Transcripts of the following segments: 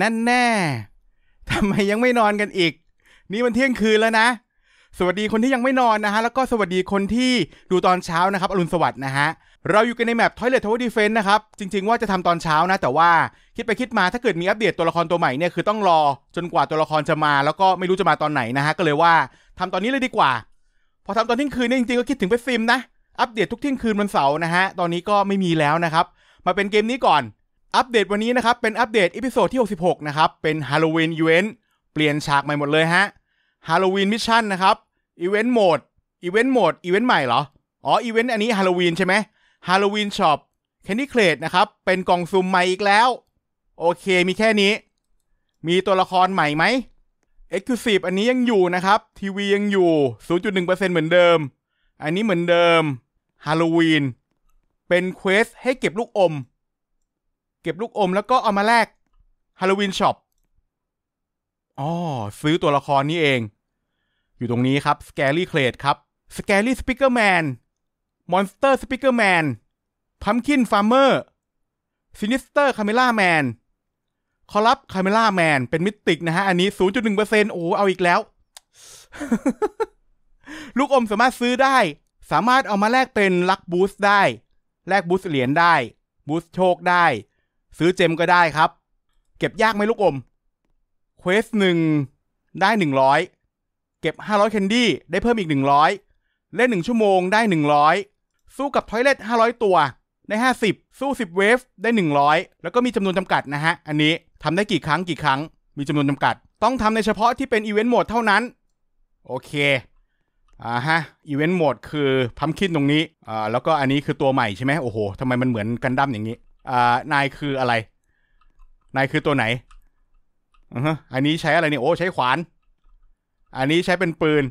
นั่นแน่ทำไมยังไม่นอนกันอีก นี่มันเที่ยงคืนแล้วนะ สวัสดีคนที่ยังไม่นอนนะฮะ แล้วก็สวัสดีคนที่ดูตอนเช้านะครับ อรุณสวัสดิ์นะฮะ เราอยู่กันในแมป Toilet Tower Defense นะครับ จริง ๆ ว่าจะทำตอนเช้านะ แต่ว่าคิดไปคิดมาถ้าเกิดมีอัปเดตตัวละครตัวใหม่เนี่ย คือต้องรอจนกว่าตัวละครจะมา แล้วก็ไม่รู้จะมาตอนไหนนะฮะ ก็เลยว่าทำตอนนี้เลยดีกว่า พอทำตอนเที่ยงคืนเนี่ยจริงๆก็คิดถึงไปซิมนะ อัปเดตทุกเที่ยงคืนวันเสาร์นะฮะ ตอนนี้ก็ไม่มีแล้วนะครับ มาเป็นเกมนี้ก่อน อัปเดตวันนี้นะครับ เป็นอัปเดต episode ที่ 66 นะครับ เป็น Halloween event เปลี่ยนฉากใหม่หมดเลยฮะ Halloween mission นะครับ event mode event mode event ใหม่เหรอ อ๋ออีเวนต์อันนี้ฮาโลวีนใช่ไหม Halloween shop Candy Crate นะครับ เป็นกล่องสุ่มใหม่อีกแล้ว โอเคมีแค่นี้ มีตัวละครใหม่ไหม Exclusive อันนี้ยังอยู่นะครับทีวียังอยู่ 0.1%เหมือนเดิม อันนี้เหมือนเดิมฮาโลวีนเป็น quest ให้เก็บลูกอม เก็บลูกอมแล้วก็เอามาแลก Halloween shop อ๋อซื้อตัวละครนี้เอง อยู่ตรงนี้ครับ Scary Crate ครับ Scary Speaker Man Monster Speaker Man Pumpkin Farmer Sinister Camera Man Camera Man Corrupt Camera Man เป็น Mythic นะฮะ อันนี้ 0.1%โอ้เอาอีกแล้ว ลูกอมสามารถซื้อได้ สามารถเอามาแลกเป็นลักบูสได้ แลกบูสเหรียญได้ บูสโชคได้ ซื้อเจมก็ได้ครับ เก็บยากไหมลูกอมเควสหนึ่งได้หนึ่งร้อยเก็บห้าร้อยแคนดี้ได้เพิ่มอีกหนึ่งร้อยเล่นหนึ่งชั่วโมงได้หนึ่งร้อยสู้กับทอยเลทห้าร้อยตัวได้ห้าสิบสู้สิบเวฟได้หนึ่งร้อยแล้วก็มีจำนวนจำกัดนะฮะ อันนี้ทำได้กี่ครั้งกี่ครั้ง มีจำนวนจำกัด ต้องทำในเฉพาะที่เป็น event mode เท่านั้น โอเคอ่าฮะ event mode คือ pumpkin ตรงนี้อ่าแล้วก็อันนี้คือตัวใหม่ใช่ไหมโอ้โหทำไมมันเหมือนกันดั้มอย่างนี้ อ่านายคืออะไร นายคือตัวไหนอันนี้ใช้อะไรเนี่ยโอ้ใช้ขวาน อันนี้ใช้เป็นปืน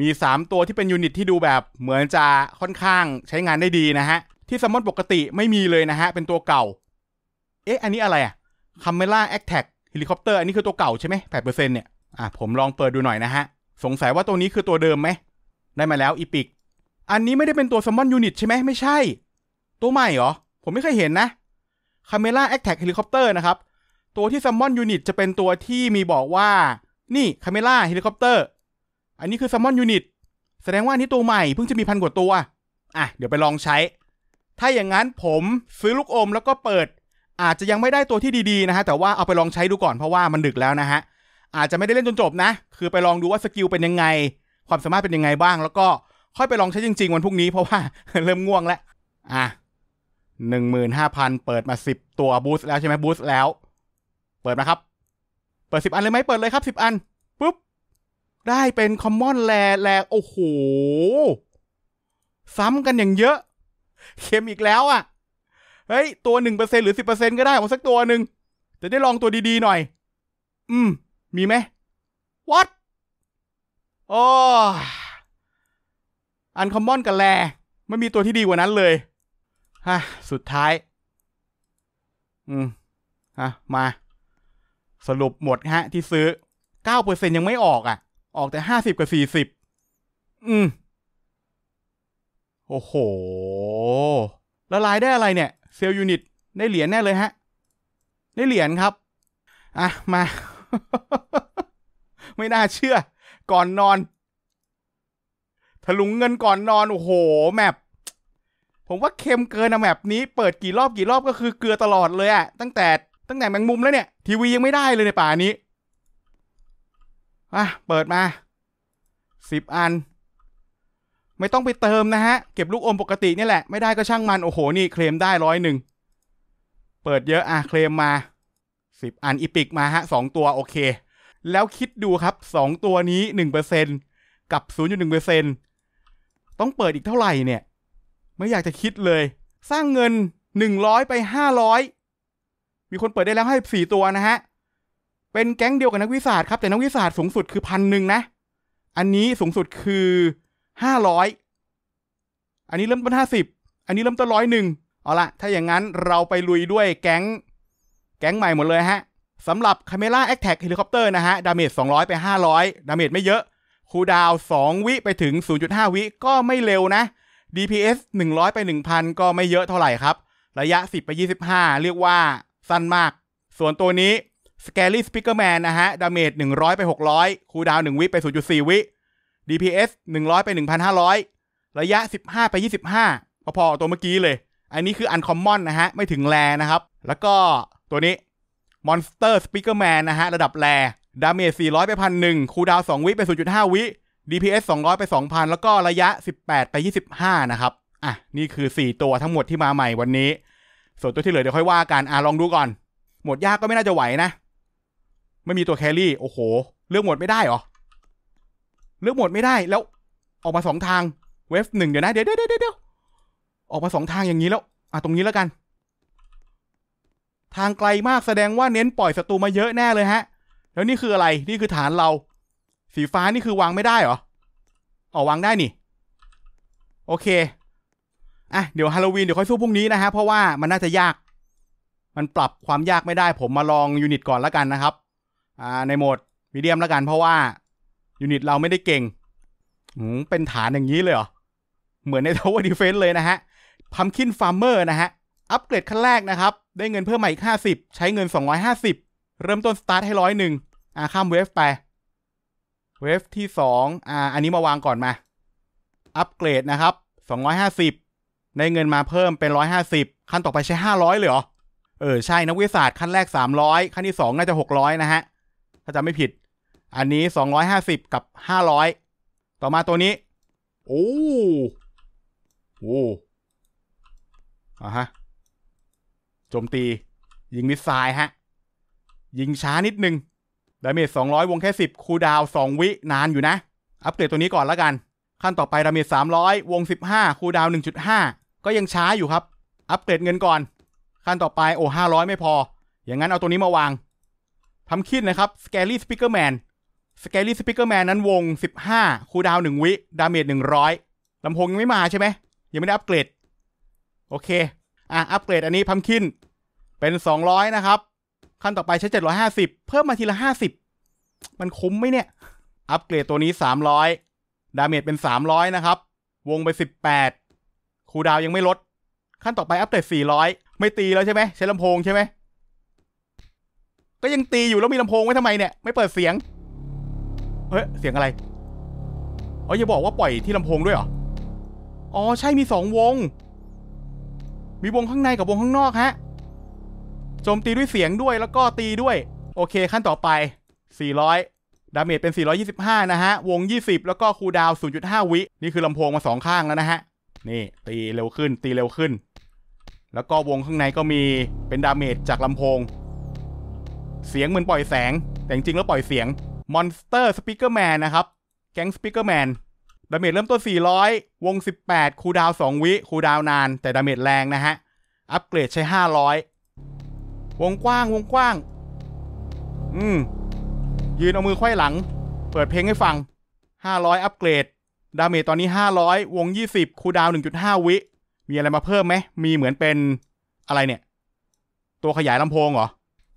มีสามตัวที่เป็น unit ที่ดูแบบเหมือนจะค่อนข้างใช้งานได้ดีนะฮะ ที่ summon ปกติไม่มีเลยนะฮะ เป็นตัวเก่า เอ๊ะ อันนี้อะไรอะ Camera Attack Helicopter อันนี้คือตัวเก่าใช่ไหมแปดเปอร์เซ็นต์เนี่ยอะผมลองเปิดดูหน่อยนะฮะ สงสัยว่าตัวนี้คือตัวเดิมไหมได้มาแล้ว epic อันนี้ไม่ได้เป็นตัว summon unit ใช่ไหมไม่ใช่ ตัวใหม่เหรอ ผมไม่เคยเห็นนะ Camera Attack Helicopter นะครับ ตัวที่ summon unit จะเป็นตัวที่มีบอกว่า นี่ Camera Helicopter อันนี้คือ summon unitแสดงว่าอันนี้ตัวใหม่เพิ่งจะมีพันกว่าตัว อะ เดี๋ยวไปลองใช้ ถ้าอย่างนั้นผมซื้อลูกอมแล้วก็เปิด อาจจะยังไม่ได้ตัวที่ดีๆนะฮะ แต่ว่าเอาไปลองใช้ดูก่อนเพราะว่ามันดึกแล้วนะฮะ อาจจะไม่ได้เล่นจนจบนะ คือไปลองดูว่า skill เป็นยังไง ความสามารถเป็นยังไงบ้าง แล้วก็ค่อยไปลองใช้จริง ๆ วันพรุ่งนี้เพราะว่าเริ่มง่วงแล้ว อะ หนึ่งหมื่นห้าพันเปิดมาสิบตัว boost แล้วใช่ไหม boost แล้ว เปิดมาครับ เปิดสิบอันเลยไหมเปิดเลยครับสิบอันปุ๊บ ได้เป็นคอมมอนแลแลโอ้โห ซ้ำกันอย่างเยอะ เค็มอีกแล้วอะ เฮ้ย ตัวหนึ่งเปอร์เซ็นหรือสิบเปอร์เซ็นก็ได้เอาสักตัวหนึ่งจะได้ลองตัวดีๆหน่อย อืม มีไหม what โอ้อันคอมมอนกับแลไม่มีตัวที่ดีกว่านั้นเลย ฮะสุดท้าย อืมฮะมา สรุปหมดฮะ ที่ซื้อเก้าเปอร์เซ็นยังไม่ออกอะ ออกแต่ห้าสิบกับสี่สิบอืม โอ้โหละลายได้อะไรเนี่ยเซลล์ยูนิตได้เหรียญแน่เลยฮะ ได้เหรียญครับ อะ มา ไม่น่าเชื่อ ก่อนนอนถลุงเงินก่อนนอน โอ้โห map ผมว่าเค็มเกินอะ map นี้เปิดกี่รอบกี่รอบก็คือเกลือตลอดเลยอะตั้งแต่ตั้งแต่แมงมุมแล้วเนี่ย ทีวียังไม่ได้เลยจนป่านนี้อะเปิดมาสิบอัน ไม่ต้องไปเติมนะฮะ เก็บลูกอมปกตินี่แหละ ไม่ได้ก็ช่างมัน โอ้โห นี่เคลมได้ร้อยหนึ่ง เปิดเยอะอะเคลมมาสิบอัน epic มาฮะสองตัวโอเค แล้วคิดดูครับสองตัวนี้หนึ่งเปอร์เซ็นต์กับศูนย์จุดหนึ่งเปอร์เซ็นต้องเปิดอีกเท่าไหร่เนี่ย ไม่อยากจะคิดเลย สร้างเงินหนึ่งร้อยไปห้าร้อยมีคนเปิดได้แล้วให้สี่ตัวนะฮะ เป็นแก๊งเดียวกับนักวิสาสครับ แต่นักวิสาสสูงสุดคือพันหนึ่งนะ อันนี้สูงสุดคือห้าร้อยอันนี้เริ่มต้นห้าสิบอันนี้เริ่มต้นร้อยหนึ่งเอาละถ้าอย่างนั้นเราไปลุยด้วยแก๊ง แก๊งใหม่หมดเลยฮะสำหรับ Camera Attack Helicopter นะฮะ ดาเมจ200 ไป 500 damage ไม่เยอะ cooldown 2 วิไปถึง 0.5 วิก็ไม่เร็วนะ DPS 100 ไป 1,000 ก็ไม่เยอะเท่าไหร่ครับ ระยะ 10 ไป 25 เรียกว่าสั้นมาก ส่วนตัวนี้ Scary Speakerman นะฮะ damage 100 ไป 600 cooldown 1วิไป 0.4 วิ DPS 100 ไป 1,500 ระยะ 15 ไป 25 พอๆตัวเมื่อกี้เลย อันนี้คือ Uncommon นะฮะ ไม่ถึง Rare นะครับ แล้วก็ตัวนี้ Monster Speakerman นะฮะ ระดับ rare damage 400 ไป 1,001 cooldown 2วิไป 0.5 วิ DPS 200 ไป 2,000 แล้วก็ระยะ 18 ไป 25 นะครับ อะ นี่คือ 4 ตัวทั้งหมดที่มาใหม่วันนี้ ส่วนตัวที่เหลือเดี๋ยวค่อยว่ากัน อะ ลองดูก่อน โหมดยากก็ไม่น่าจะไหวนะ ไม่มีตัว carry โอ้โห เลือกหมดไม่ได้เหรอ เลือกหมดไม่ได้ แล้วออกมาสองทาง wave หนึ่งเดี๋ยวนะ เดี๋ยวเดี๋ยวเดี๋ยวออกมาสองทางอย่างนี้แล้ว อะ ตรงนี้แล้วกัน ทางไกลมากแสดงว่าเน้นปล่อยศัตรูมาเยอะแน่เลยฮะ แล้วนี่คืออะไร นี่คือฐานเรา สีฟ้านี่คือวางไม่ได้เหรออ๋อวางได้นี่ โอเคอะเดี๋ยวฮาโลวีนเดี๋ยวค่อยสู้พรุ่งนี้นะฮะเพราะว่ามันน่าจะยาก มันปรับความยากไม่ได้ ผมมาลองยูนิตก่อนแล้วกันนะครับ อ่าในโหมดมีเดียมแล้วกัน เพราะว่ายูนิตเราไม่ได้เก่งอืมเป็นฐานอย่างนี้เลยเหรอ เหมือนใน Tower Defense เลยนะฮะ Pumpkin Farmer นะฮะ อัปเกรดขั้นแรกนะครับ ได้เงินเพิ่มมาอีก 50 ใช้เงิน 250 เริ่มต้นสตาร์ทให้ร้อยหนึ่งอ่าข้ามเวฟไป เวฟที่สองอ่า อันนี้มาวางก่อนมา อัปเกรดนะครับสองร้อยห้าสิบได้เงินมาเพิ่มเป็นร้อยห้าสิบขั้นต่อไปใช้ห้าร้อยเลยเหรอ เออ ใช่ นักวิทยาศาสตร์ขั้นแรกสามร้อยขั้นที่สองน่าจะหกร้อยนะฮะ ถ้าจำไม่ผิด อันนี้สองร้อยห้าสิบกับห้าร้อยต่อมาตัวนี้ โอ้โอ้อะฮะ โจมตี ยิง missile ฮะ ยิงช้านิดนึง damage 200 วงแค่ 10 cooldown 2 วินานอยู่นะ อัปเกรดตัวนี้ก่อนแล้วกัน ขั้นต่อไป damage 300 วง 15 cooldown 1.5 ก็ยังช้าอยู่ครับ อัปเกรดเงินก่อน ขั้นต่อไปโอ้500 ไม่พอ อย่างนั้นเอาตัวนี้มาวาง ทำคิดนะครับ Scary Speakerman Scary Speakerman นั้นวง 15 cooldown 1วิ damage 100ลำโพงยังไม่มาใช่ไหม ยังไม่ได้อัปเกรด โอเค อะ อัปเกรดอันนี้ pumpkin เป็น 200 นะครับ ขั้นต่อไปใช้ 750 เพิ่มมาทีละ 50 มันคุ้มไหมเนี่ย อัปเกรดตัวนี้ 300 damage เป็น 300 นะครับ วงไป 18 cooldown ยังไม่ลด ขั้นต่อไปอัปเกรด400 ไม่ตีแล้วใช่ไหม ใช้ลำโพงใช่ไหม ก็ยังตีอยู่แล้วมีลำโพงไว้ทำไมเนี่ย ไม่เปิดเสียง เฮ้ย เสียงอะไรอ๋ออย่าบอกว่าปล่อยที่ลำโพงด้วยเหรอ อ๋อ ใช่มีสองวง มีวงข้างในกับวงข้างนอกฮะ โจมตีด้วยเสียงด้วยแล้วก็ตีด้วย โอเคขั้นต่อไป 400 damage เป็น 425 นะฮะ วง 20 แล้วก็ cooldown 0.5 วิ นี่คือลำโพงมาสองข้างแล้วนะฮะ นี่ตีเร็วขึ้น ตีเร็วขึ้น แล้วก็วงข้างในก็มีเป็น damage จากลำโพง เสียงเหมือนปล่อยแสง แต่จริงๆแล้วปล่อยเสียง Monster Speakerman นะครับ แก๊ง Speakerman damage เริ่มต้น 400 วง 18 cooldown 2 วิ cooldown นาน แต่ damage แรงนะฮะ อัปเกรดใช้ 500 วงกว้างวงกว้าง อืม ยืนเอามือไขว้หลัง เปิดเพลงให้ฟัง 500 อัปเกรด damage ตอนนี้ 500 วง 20 cooldown 1.5 วิ มีอะไรมาเพิ่มไหม มีเหมือนเป็นอะไรเนี่ย ตัวขยายลำโพงเหรอ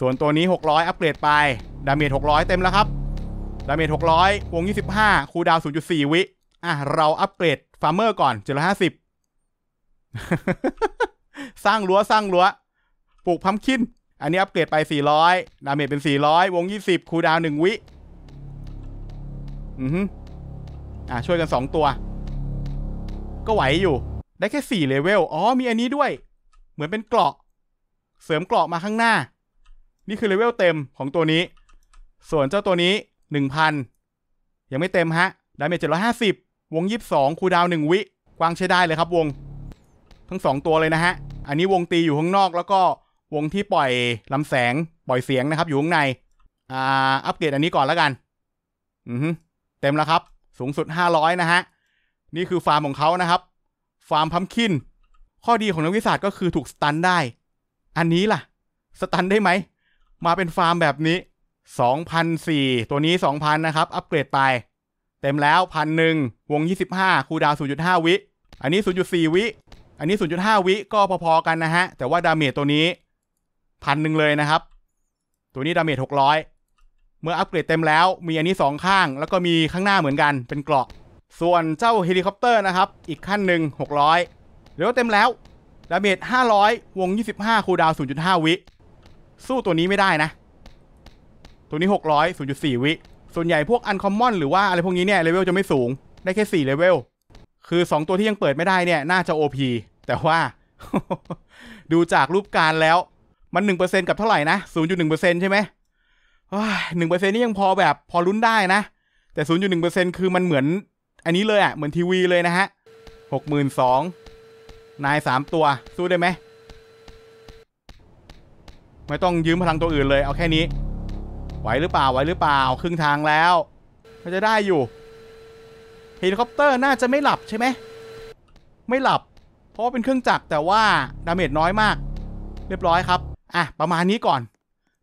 ส่วนตัวนี้ 600 อัปเกรดไป damage 600 เต็มแล้วครับ damage 600 วง 25 cooldown 0.4 วิ อะ เราอัปเกรด farmer ก่อน750สร้างรั้วสร้างรั้วปลูก pumpkin อันนี้อัปเกรดไป 400 damage เป็น 400 วง 20 cooldown 1วิ อือฮึอะช่วยกัน 2 ตัว ก็ไหวอยู่ ได้แค่ 4 เลเวล อ๋อ มีอันนี้ด้วย เหมือนเป็นเกราะ เสริมเกราะมาข้างหน้า นี่คือเลเวลเต็มของตัวนี้ ส่วนเจ้าตัวนี้ 1,000 ยังไม่เต็มฮะ damage 750 วง 22 cooldown 1วิ กว้างใช้ได้เลยครับวง ทั้ง 2 ตัวเลยนะฮะ อันนี้วงตีอยู่ข้างนอกแล้วก็ วงที่ปล่อยลำแสงปล่อยเสียงนะครับ อยู่ข้างใน อ่า อัปเกรดอันนี้ก่อนแล้วกัน อือเต็มแล้วครับ สูงสุด 500 นะฮะ นี่คือฟาร์มของเขานะครับ ฟาร์ม pumpkin ข้อดีของนักวิทยาศาสตร์ก็คือถูก stun ได้ อันนี้ล่ะ stun ได้ไหม มาเป็นฟาร์มแบบนี้2,004ตัวนี้ 2,000 นะครับ อัปเกรดไป เต็มแล้วพันหนึ่งวง 25 cooldown 0.5 วิ อันนี้ 0.4 วิ อันนี้ 0.5 วิ ก็พอๆกันนะฮะ แต่ว่า damage ตัวนี้ พันหนึ่งเลยนะครับ ตัวนี้ damage 600เมื่ออัปเกรดเต็มแล้ว มีอันนี้2ข้าง แล้วก็มีข้างหน้าเหมือนกันเป็นเกราะ ส่วนเจ้าเฮลิคอปเตอร์นะครับ อีกขั้นหนึ่ง600เดี๋ยวเต็มแล้ว damage 500วง25 cooldown 0.5วิ สู้ตัวนี้ไม่ได้นะ ตัวนี้600 0.4วิ ส่วนใหญ่พวก Uncommon หรือว่าอะไรพวกนี้เนี่ยเลเวลจะไม่สูงได้แค่4เลเวลคือ2ตัวที่ยังเปิดไม่ได้เนี่ย น่าจะ OP แต่ว่าดูจากรูปการแล้ว มัน1%กับเท่าไหร่นะ0.1%ใช่ไหมหนึ่งเปอร์เซ็นนี่ยังพอแบบพอลุ้นได้นะ แต่0.1%คือมันเหมือน อันนี้เลยอะ่ะ เหมือนทีวีเลยนะฮะ62,000นสองนาย3ตัว สู้ได้ไหม ไม่ต้องยืมพลังตัวอื่นเลย เอาแค่นี้ ไหวหรือเปล่า ไหวหรือเปล่า ครึ่งทางแล้วก็จะได้อยู่ เฮลิคอปเตอร์น่าจะไม่หลับใช่ไหม ไม่หลับ เพราะว่าเป็นเครื่องจักรแต่ว่า damage น้อยมาก เรียบร้อยครับ อะประมาณนี้ก่อน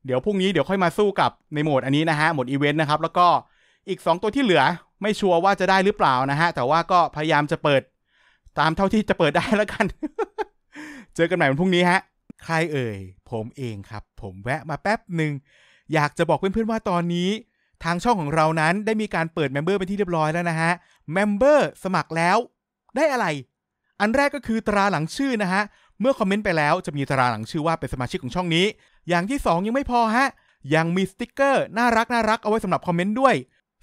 เดี๋ยวพรุ่งนี้เดี๋ยวค่อยมาสู้กับในโหมดอันนี้นะฮะโหมดอีเวนต์นะครับ แล้วก็อีก 2 ตัวที่เหลือไม่ชัวร์ว่าจะได้หรือเปล่านะฮะแต่ว่าก็พยายามจะเปิดตามเท่าที่จะเปิดได้แล้วกัน เจอกันใหม่วันพรุ่งนี้ฮะ ใครเอ่ย ผมเองครับ ผมแวะมาแป๊บหนึ่งอยากจะบอกเพื่อนๆว่าตอนนี้ทางช่องของเรานั้นได้มีการเปิด member เป็นที่เรียบร้อยแล้วนะฮะ member สมัครแล้ว ได้อะไร อันแรกก็คือตราหลังชื่อนะฮะ เมื่อคอมเมนต์ไปแล้วจะมีตราหลังชื่อว่าเป็นสมาชิกของช่องนี้ อย่างที่ 2 ยังไม่พอฮะ ยังมีสติกเกอร์น่ารักน่ารักเอาไว้สำหรับคอมเมนต์ด้วย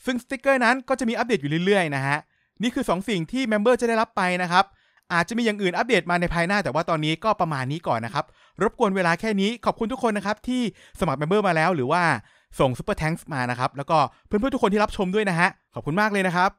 ซึ่งสติกเกอร์นั้นก็จะมีอัปเดตอยู่เรื่อยๆนะฮะ นี่คือ 2 สิ่งที่ member จะได้รับไปนะครับ อาจจะมีอย่างอื่นอัปเดตมาในภายหน้า แต่ว่าตอนนี้ก็ประมาณนี้ก่อนนะครับ รบกวนเวลาแค่นี้ ขอบคุณทุกคนนะครับที่สมัคร member มาแล้วหรือว่าส่ง Super Thanks มานะครับ แล้วก็เพื่อนๆทุกคนที่รับชมด้วยนะฮะ ขอบคุณมากเลยนะครับ